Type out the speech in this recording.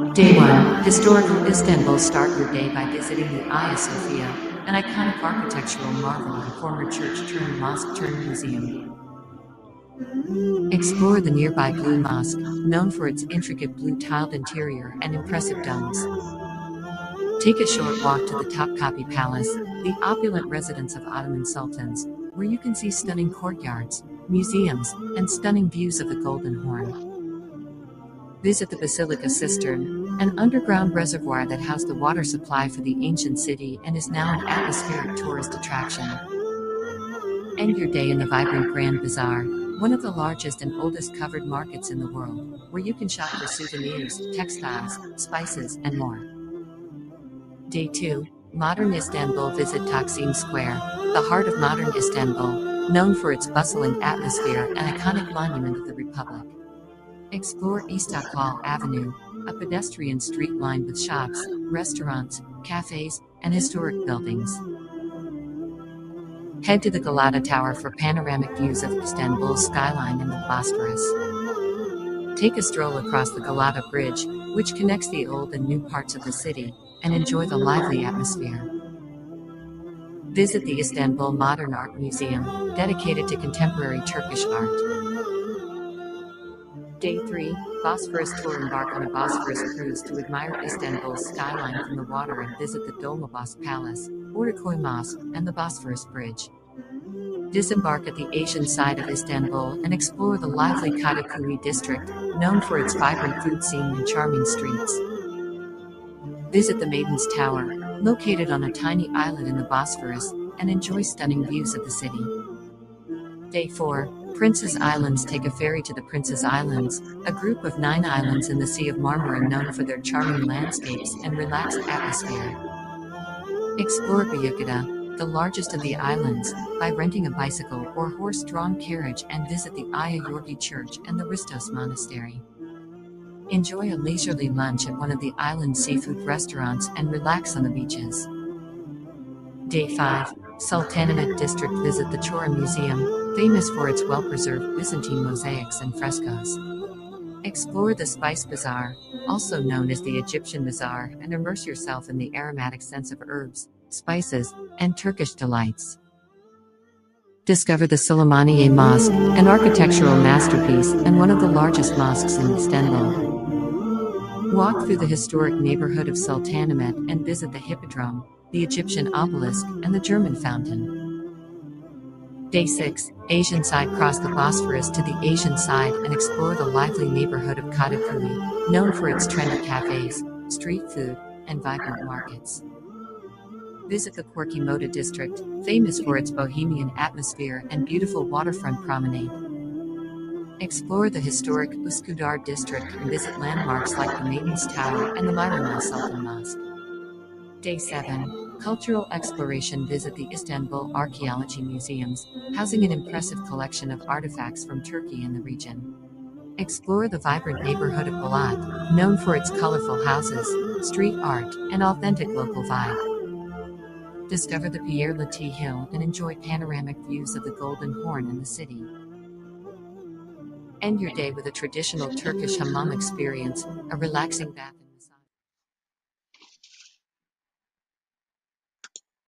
Day 1 Historical Istanbul Start your day by visiting the Hagia Sophia, an iconic architectural marvel and former church turned mosque turned museum. Explore the nearby Blue Mosque, known for its intricate blue tiled interior and impressive domes. Take a short walk to the Topkapi Palace, the opulent residence of Ottoman sultans, where you can see stunning courtyards, museums, and stunning views of the Golden Horn. Visit the Basilica Cistern, an underground reservoir that housed the water supply for the ancient city and is now an atmospheric tourist attraction. End your day in the vibrant Grand Bazaar, one of the largest and oldest covered markets in the world, where you can shop for souvenirs, textiles, spices, and more. Day 2 Modern Istanbul Visit Taksim Square, the heart of modern Istanbul, known for its bustling atmosphere and iconic monument of the Republic. Explore Istiklal Avenue, a pedestrian street lined with shops, restaurants, cafes, and historic buildings. Head to the Galata Tower for panoramic views of Istanbul's skyline and the Bosphorus. Take a stroll across the Galata Bridge, which connects the old and new parts of the city, and enjoy the lively atmosphere. Visit the Istanbul Modern Art Museum, dedicated to contemporary Turkish art. Day 3 Bosphorus Tour Embark on a Bosphorus cruise to admire Istanbul's skyline from the water and visit the Dolmabahce Palace, Ortaköy Mosque, and the Bosphorus Bridge. Disembark at the Asian side of Istanbul and explore the lively Kadıköy district, known for its vibrant food scene and charming streets. Visit the Maiden's Tower, located on a tiny islet in the Bosphorus, and enjoy stunning views of the city. Day 4 Prince's Islands take a ferry to the Prince's Islands, a group of nine islands in the Sea of Marmara known for their charming landscapes and relaxed atmosphere. Explore Büyükada, the largest of the islands, by renting a bicycle or horse drawn carriage and visit the Aya Yorgi Church and the Ristos Monastery. Enjoy a leisurely lunch at one of the island's seafood restaurants and relax on the beaches. Day 5 Sultanahmet District Visit the Chora Museum, famous for its well preserved Byzantine mosaics and frescoes. Explore the Spice Bazaar, also known as the Egyptian Bazaar, and immerse yourself in the aromatic sense of herbs, spices, and Turkish delights. Discover the Suleymaniye Mosque, an architectural masterpiece and one of the largest mosques in Istanbul. Walk through the historic neighborhood of Sultanahmet and visit the Hippodrome, the Egyptian obelisk, and the German fountain. Day 6 Asian side cross the Bosphorus to the Asian side and explore the lively neighborhood of Kadıköy, known for its trendy cafes, street food, and vibrant markets. Visit the quirky Moda district, famous for its bohemian atmosphere and beautiful waterfront promenade. Explore the historic Üsküdar district and visit landmarks like the Maiden's Tower and the Mihrimah Sultan Mosque. Day 7 Cultural Exploration Visit the Istanbul Archaeology Museums, housing an impressive collection of artifacts from Turkey and the region. Explore the vibrant neighborhood of Balat, known for its colorful houses, street art, and authentic local vibe. Discover the Pierre Loti Hill and enjoy panoramic views of the Golden Horn and the city. End your day with a traditional Turkish hammam experience, a relaxing bath.